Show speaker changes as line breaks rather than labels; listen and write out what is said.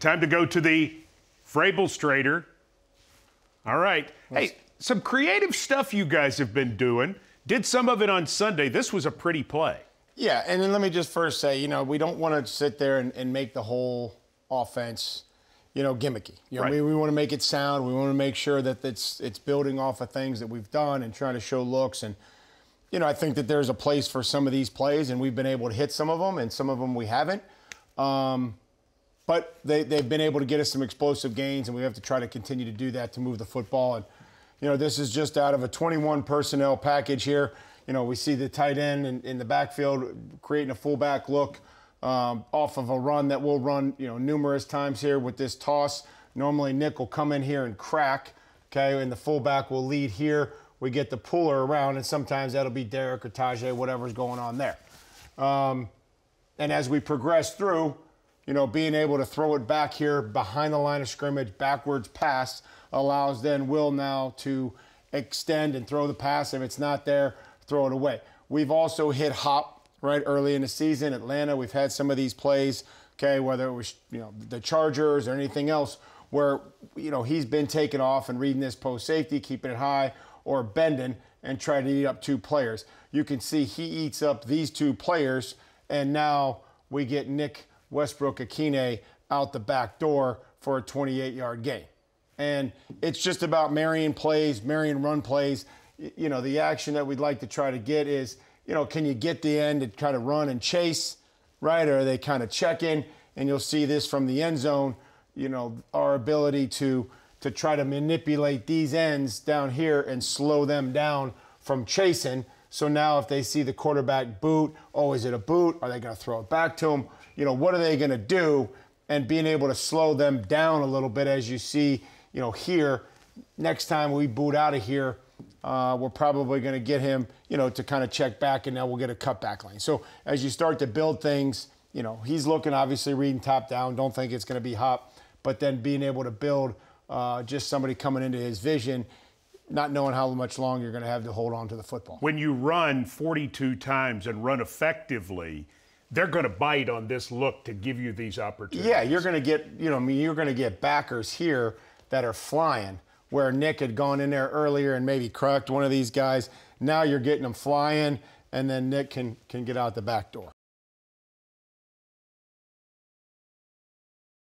Time to go to the Vrabelstrator. All right. Hey, some creative stuff you guys have been doing. Did some of it on Sunday. This was a pretty play.
Yeah, and then let me just first say, you know, we don't want to sit there and, and make the whole offense, you know, gimmicky. You know,
Right.
we, we want to make it sound. We want to make sure that it's it's building off of things that we've done and trying to show looks. And you know, I think that there's a place for some of these plays, and we've been able to hit some of them, and some of them we haven't. Um, but they, they've been able to get us some explosive gains, and we have to try to continue to do that to move the football. And, you know, this is just out of a 21 personnel package here. You know, we see the tight end in, in the backfield creating a fullback look um, off of a run that we'll run, you know, numerous times here with this toss. Normally, Nick will come in here and crack, okay, and the fullback will lead here. We get the puller around, and sometimes that'll be Derrick or Tyjae, whatever's going on there. Um, and as we progress through, you know, being able to throw it back here behind the line of scrimmage, backwards pass allows then Will now to extend and throw the pass. If it's not there, throw it away. We've also hit hop right early in the season. Atlanta, we've had some of these plays, okay, whether it was, you know, the Chargers or anything else, where, you know, he's been taken off and reading this post safety, keeping it high, or bending and trying to eat up two players. You can see he eats up these two players, and now we get Nick Westbrook-Ikhine out the back door for a 28 yard gain. And it's just about marrying plays, marrying run plays. You know, the action that we'd like to try to get is, you know, can you get the end and kind of run and chase, right? Or are they kind of checking? And you'll see this from the end zone, you know, our ability to to try to manipulate these ends down here and slow them down from chasing. So now if they see the quarterback boot, oh, is it a boot? Are they going to throw it back to him? You know, what are they going to do? And being able to slow them down a little bit as you see, you know, here. Next time we boot out of here, uh, we're probably going to get him, you know, to kind of check back, and now we'll get a cutback lane. So as you start to build things, you know, he's looking obviously reading top down. Don't think it's going to be hop, but then being able to build uh, just somebody coming into his vision, not knowing how much longer you're going to have to hold on to the football.
When you run 42 times and run effectively, they're going to bite on this look to give you these opportunities.
Yeah, you're going to get, you know, I mean, you're going to get backers here that are flying where Nick had gone in there earlier and maybe cracked one of these guys. Now you're getting them flying, and then Nick can can get out the back door.